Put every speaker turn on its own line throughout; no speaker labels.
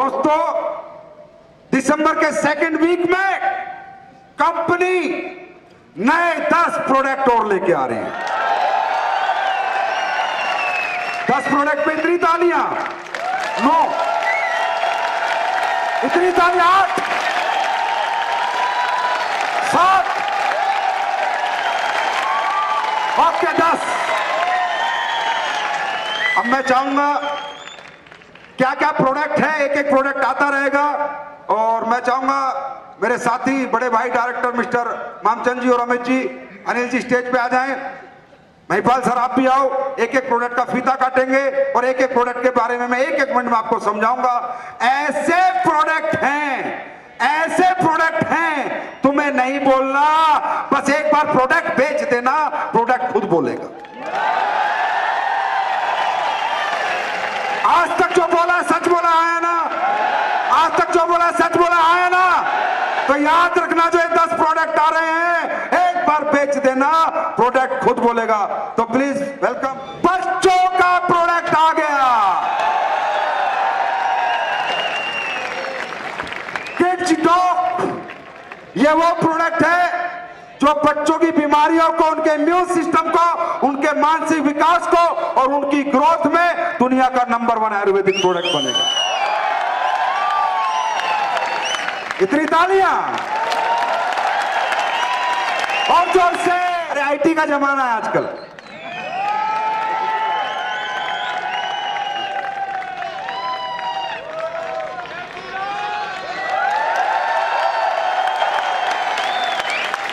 दोस्तों, दिसंबर के second week में कंपनी नए दस प्रोडक्ट और लेके आ रही है। दस प्रोडक्ट पे इतनी तालियाँ, नो। इतनी तालियाँ आठ। सात। ओके दस। अब मैं चाहूँगा क्या क्या प्रोडक्ट है? एक एक प्रोडक्ट आता रहेगा। और मैं चाहूँगा मेरे साथी, बड़े भाई डायरेक्टर मिस्टर मामचंद जी और अमित जी, अनिल जी स्टेज पे आ जाएँ। महिपाल सर, आप भी आओ। एक एक प्रोडक्ट का फीता काटेंगे और एक एक प्रोडक्ट के बारे में मैं एक एक मिनट में आपको समझाऊँगा। ऐसे प्रोडक्ट हैं ऐसे प्रोडक्ट हैं तुम्हें नहीं बोलना बस एक बार प्रोडक्ट बेच देना प्रोडक्ट खुद बोलेगा आज तक जो बोला सच बोला आया ना आज तक जो बोला सच बोला आया ना तो याद रखना जो दस प्रोडक्ट आ रहे हैं, एक बार बेच देना प्रोडक्ट खुद बोलेगा। तो प्लीज़ वेलकम बच्चों का प्रोडक्ट आ गया। किड्स डॉग ये वो प्रोडक्ट है जो बच्चों की बीमारियों को, उनके इम्यून सिस्टम को, उनके मानसिक विकास को और उनकी ग्रोथ में दुनिया का नंबर वन आयुर्वेदिक प्रोडक्ट बनेगा। इतनी तालियाँ। और ज़ोर से अरे आईटी का जमाना है आजकल।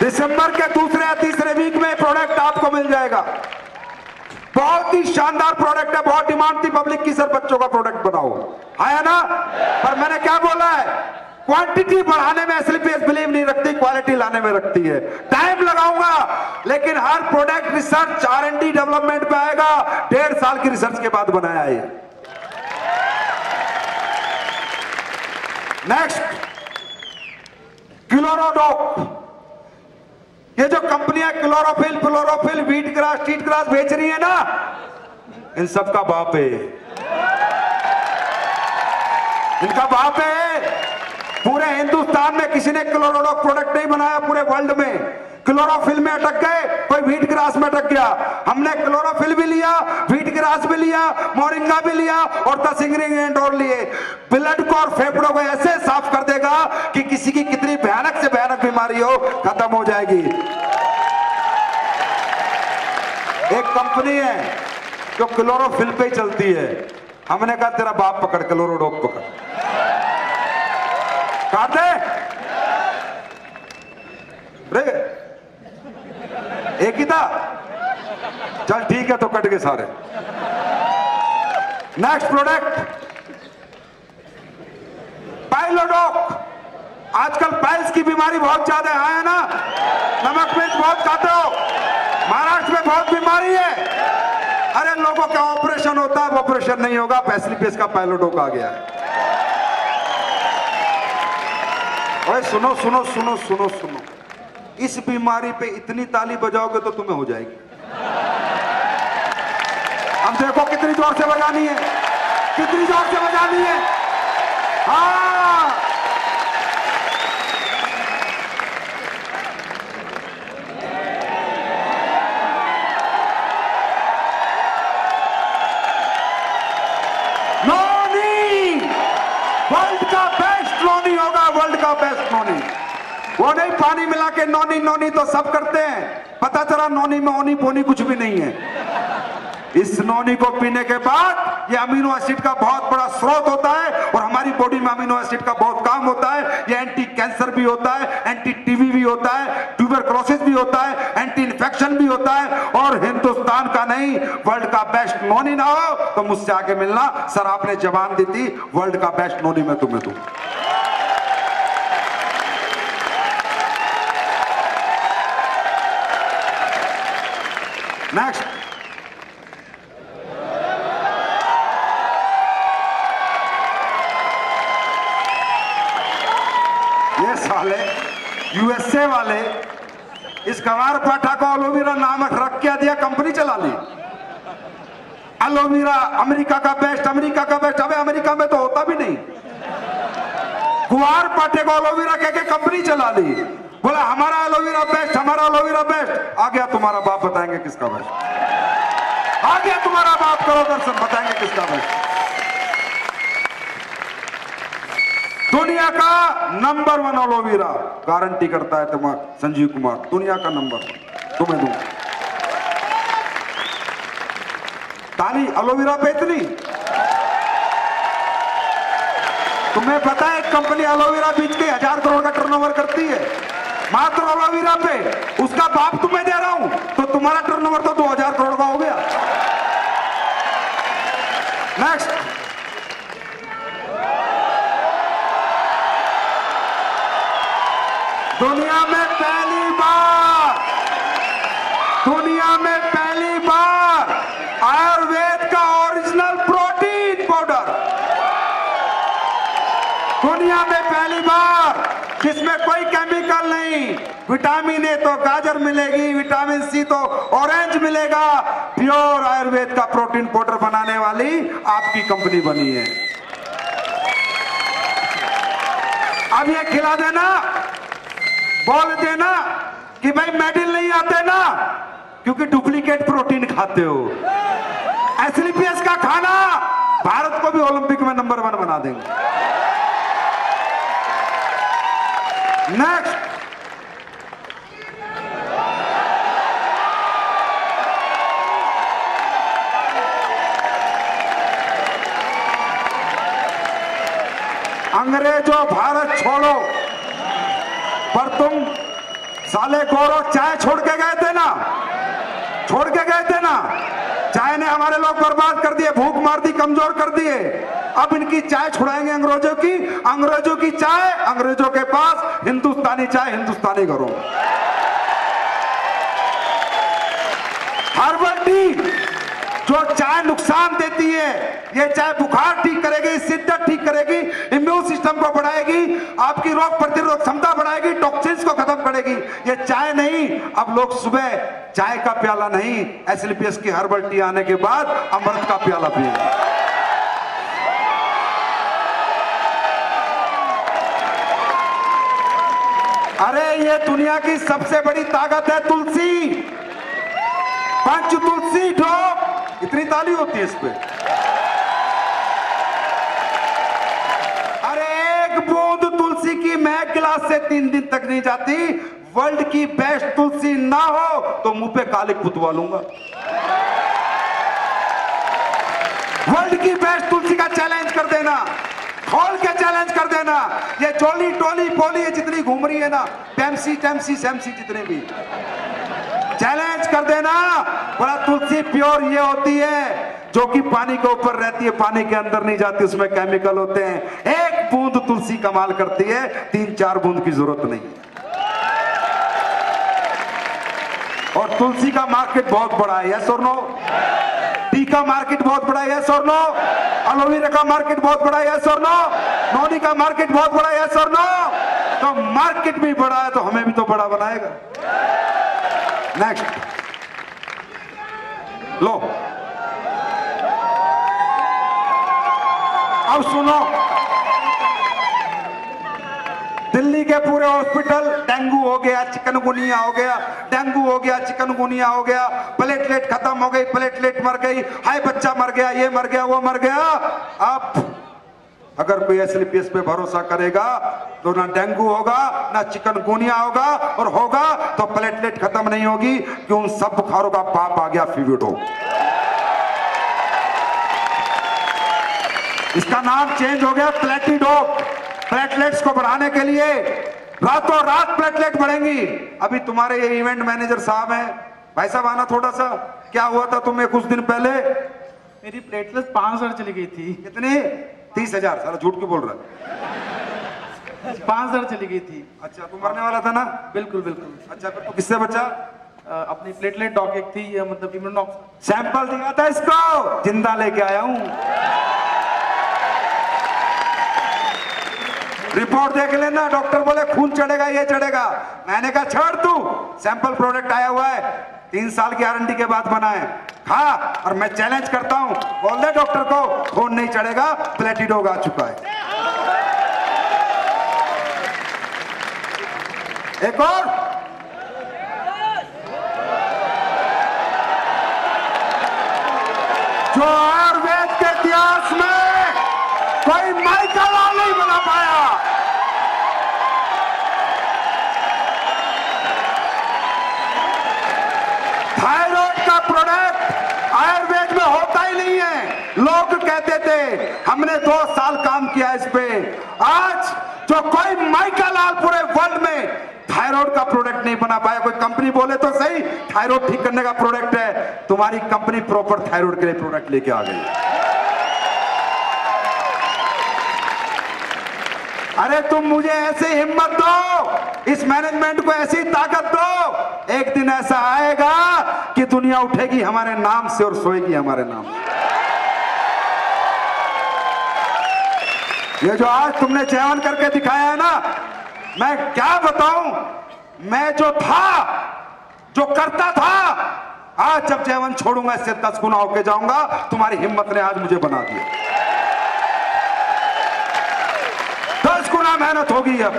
दिसंबर के दूसरे या तीसरे वीक में प्रोडक्ट आपको मिल जाएगा। बहुत ही शानदार प्रोडक्ट है, बहुत डिमांड थी पब्लिक की सर बच्चों का प्रोडक्ट बनाओ। आया ना? पर मैंने क्या बोला है? क्वांटिटी बढ़ाने में एसलीपीएस बिलीव नहीं रखती क्वालिटी लाने में रखती है। टाइम लगाऊँगा, लेकिन हर product research R and D development पे आएगा। डेढ़ साल की रिसर्च के बाद बनाया है नेक्स्ट क्लोरोडोक ये जो कंपनियाँ क्लोरोफिल फ्लोरोफिल वीट ग्रास टीट ग्रास बेच रही है ना? इन सबका बाप है। इनका बाप है पूरे हिंदुस्तान में किसी ने क्लोरोडोक प्रोडक्ट नहीं बनाया पूरे वर्ल्ड में। क्लोरोफिल में अटक गए, कोई व्हीट ग्रास में अटक गया। हमने क्लोरोफिल भी लिया व्हीट ग्रास भी लिया, मोरिंगा भी लिया और दस इंग्रेडिएंट और लिए। ब्लड को और फेफड़ों को ऐसे साफ़ कर देगा कि किसी की कितनी भयानक से भयानक बीमारी हो, खत्म हो जाएगी। एक कंपनी है जो क्लोरोफिल पे चलती है। हमने कहा, तेरा बाप पकड़ क्लोरोडोक पकड़। काट दे रे एक ही था। चल ठीक है तो कट गए सारे। नेक्स्ट प्रोडक्ट पाइलोडोक आजकल पाइल्स की बीमारी बहुत ज़्यादा है ना? नमक मिर्च बहुत खाते हो। महाराष्ट्र में बहुत बीमारी है। अरे लोगों का ऑपरेशन होता है? ऑपरेशन नहीं होगा। पैसलिपेस का पाइलोडोक आ गया। है ओए, सुनो सुनो सुनो सुनो सुनो। इस बीमारी पे इतनी ताली बजाओगे तो तुम्हें हो जाएगी। हम देखो कितनी ज़ोर से बजानी है, कितनी ज़ोर से बजानी हाँ। नोनी नोनी तो सब करते हैं। पता चला नोनी में ओनी पोनी कुछ भी नहीं है। इस नोनी को पीने के बाद ये अमीनो एसिड का बहुत बड़ा स्रोत होता है और हमारी बॉडी में अमीनो एसिड का बहुत काम होता है। ये एंटी कैंसर भी होता है, एंटी टीबी भी होता है, ट्यूबरक्लोसिस भी होता है, एंटी इन्फेक्शन भी होता है और हिंदुस्तान का नहीं, वर्ल्ड का बेस्ट नोनी ना हो तो मुझसे आगे मिलना। सर, आपने जवान दी थी, वर्ल्ड का बेस्ट नोनी मैं तुम्हें दूँ। नेक्स्ट ये साले यूएसए वाले, इस गवार पाठा को एलोवेरा नाम रख के दिया, कंपनी चला ली एलोवेरा अमेरिका का बेस्ट अमेरिका का बेस्ट अबे अमेरिका में तो होता भी नहीं। गुआर पाटे को एलोवेरा कह के कंपनी चला ली बोला, हमारा एलोवेरा बेस्ट, हमारा एलोवेरा बेस्ट. आ गया तुम्हारा बाप, बताएँगे किसका बेस्ट? आ गया तुम्हारा बाप, करो दर्शन, बताएँगे किसका बेस्ट? दुनिया का नंबर वन एलोवेरा गारंटी करता है तुम्हारा, संजीव कुमार, दुनिया का नंबर तुम्हें दू ताली एलोवेरा पे इतनी तुम्हें पता है, एक कंपनी एलोवेरा बीच के हज़ार करोड़ का टर्नओवर करती है। मात्र एलोवेरा पे। उसका बाप तुम्हें दे रहा हूँ तो तुम्हारा टर्नओवर तो दो हज़ार करोड़ का हो गया। नेक्स्ट दुनिया में पहली बार, दुनिया में पहली बार आयुर्वेद का ओरिजिनल प्रोटीन पाउडर दुनिया में पहली बार जिसमें कोई केमिकल नहीं। विटामिन ए तो गाजर मिलेगी, विटामिन सी तो ऑरेंज मिलेगा। प्योर आयुर्वेद का प्रोटीन पाउडर बनाने वाली आपकी कंपनी बनी है। अब ये खिला देना, बोल देना कि भाई मेडल नहीं आते ना, क्योंकि डुप्लीकेट प्रोटीन खाते हो। एसलीपीएस का खाना, भारत को भी ओलंपिक में नंबर वन बना देंगे। नेक्स्ट अंग्रेज़ों भारत छोड़ो। पर तुम साले गौरव चाय छोड़ के गए थे ना? छोड़ के गए थे ना? चाय ने हमारे लोग बर्बाद कर दिए, भूख मार दी, कमज़ोर कर दिए। अब इनकी चाय छुड़ाएँगे अंग्रेज़ों की। अंग्रेज़ों की चाय अंग्रेज़ों के पास। हिंदुस्तानी चाय हिंदुस्तानी घरों। हर्बल टी जो चाय नुकसान देती है, ये चाय बुखार ठीक करेगी शिद्दत ठीक करेगी इम्यून सिस्टम को बढ़ाएगी आपकी रोग प्रतिरोध क्षमता बढ़ाएगी टॉक्सिन्स को खत्म करेगी। ये चाय नहीं, अब लोग सुबह चाय का प्याला नहीं एसलीपीएस की हर्बल टी आने के बाद अमृत का प्याला पिएँगे अरे, ये दुनिया की सबसे बड़ी ताकत है तुलसी। पंच तुलसी ड्रॉप इतनी ताली होती है इस पे अरे एक बूंद तुलसी की महक गिलास से तीन दिन तक नहीं जाती। वर्ल्ड की बेस्ट तुलसी ना हो तो मुँह पे कालिक पुतवा लूँगा। वर्ल्ड की बेस्ट तुलसी का चैलेंज कर देना। खोल के चैलेंज कर देना। ये चोली टोली पोली ये जितनी घूम रही है ना पेमसी टेमसी सेमसी जितने भी। चैलेंज कर देना। बोला तुलसी प्योर ये होती है, जो कि पानी के ऊपर रहती है, पानी के अंदर नहीं जाती, उसमें केमिकल होते हैं। बूंद तुलसी कमाल करती है, तीन चार बूंद की ज़रूरत नहीं। और तुलसी का मार्केट बहुत बड़ा है, यस और नो? टी का मार्केट बहुत बड़ा है, यस और नो? एलोवेरा का मार्केट बहुत बड़ा है, यस और नो? नोनी का मार्केट बहुत बड़ा है, यस और नो? तो मार्केट भी बड़ा है तो हमें भी तो बड़ा बनाएगा। नेक्स्ट लो। अब सुनो। के पूरे हॉस्पिटल। डेंगू हो गया, चिकनगुनिया हो गया, डेंगू हो गया, चिकनगुनिया हो गया। प्लेटलेट खत्म हो गई, प्लेटलेट मर गई। हाय बच्चा मर गया, ये मर गया, वो मर गया। अब अगर कोई एसलीपीएस पे भरोसा करेगा तो ना डेंगू होगा, ना चिकनगुनिया होगा, और होगा तो प्लेटलेट खत्म नहीं होगी कि उन सब बुखारों का पाप आ गया फीविडो इसका नाम चेंज हो गया प्लेटिडो प्लेटलेट्स को बढ़ाने के लिए रातों रात प्लेटलेट बढ़ेंगी। अभी तुम्हारे ये इवेंट मैनेजर साहब हैं। भाई साहब आना थोड़ा सा क्या हुआ था तुम्हें कुछ दिन पहले?
मेरी प्लेटलेट पाँच हज़ार चली गई थी।
कितनी? तीस हज़ार। सारा झूठ क्यों बोल रहा है?
पाँच हज़ार चली गई थी।
अच्छा तू मरने वाला था ना?
बिल्कुल बिल्कुल।
अच्छा फिर तू किससे बचा?
अ, अपनी प्लेटलेट डॉग एक थी मतलब
सैंपल दिया था इसको। ज़िंदा लेके आया हूँ। रिपोर्ट देख लेना, डॉक्टर बोले, खून चढ़ेगा, ये चढ़ेगा। मैंने कहा, छोड़ तू। सैंपल प्रोडक्ट आया हुआ है, तीन साल की गारंटी के बाद बना है। खा, और मैं चैलेंज करता हूँ। बोल दे डॉक्टर को, खून नहीं चढ़ेगा प्लेटिडोग आ चुका है। एक और। जो आयुर्वेद के इतिहास में कोई माइका लाल नहीं बना पाया। दो साल काम किया इस पे। आज जो कोई माइका लाल पूरे वर्ल्ड में थायराइड का प्रोडक्ट नहीं बना पाया, कोई कंपनी बोले तो सही थायराइड ठीक करने का प्रोडक्ट है। तुम्हारी कंपनी प्रॉपर थायराइड के लिए प्रोडक्ट लेके आ गई। अरे तुम मुझे ऐसी हिम्मत दो, इस मैनेजमेंट को ऐसी ताकत दो। एक दिन ऐसा आएगा कि दुनिया उठेगी हमारे नाम से और सोएगी हमारे नाम से। ये जो आज तुमने चयन करके दिखाया है ना, मैं क्या बताऊँ? मैं जो था, जो करता था, आज जब जयवन छोड़ूँगा, इससे दस गुना होके जाऊँगा, तुम्हारी हिम्मत ने आज मुझे बना दिया। दस गुना मेहनत होगी अब,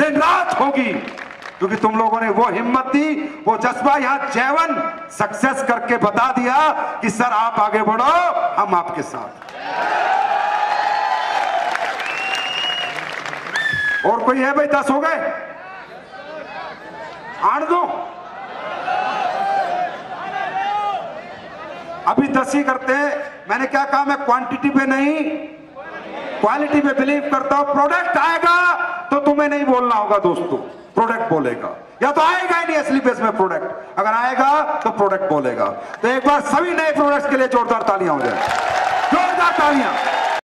दिन रात होगी, क्योंकि तुम लोगों ने वो हिम्मत दी, वो जज्बा यहाँ जैवन सक्सेस करके बता दिया कि सर आप आगे बढ़ो, हम आपके साथ। और कोई है भाई, दस हो गए? आठ दो। अभी दस ही करते हैं। मैंने क्या कहा, मैं क्वांटिटी पे नहीं क्वालिटी पे बिलीव करता हूँ। प्रोडक्ट आएगा तो तुम्हें नहीं बोलना होगा दोस्तों। प्रोडक्ट बोलेगा। या तो आएगा ही नहीं असली बेस में प्रोडक्ट अगर आएगा तो प्रोडक्ट बोलेगा। तो एक बार सभी नए प्रोडक्ट्स के लिए जोरदार तालियाँ हो जाए। जोरदार तालियाँ।